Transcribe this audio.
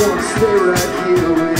Don't stay right here